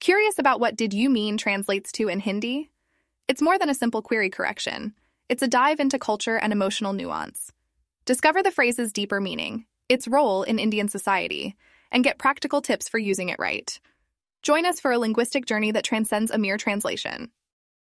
Curious about what did you mean translates to in Hindi? It's more than a simple query correction. It's a dive into culture and emotional nuance. Discover the phrase's deeper meaning, its role in Indian society, and get practical tips for using it right. Join us for a linguistic journey that transcends a mere translation.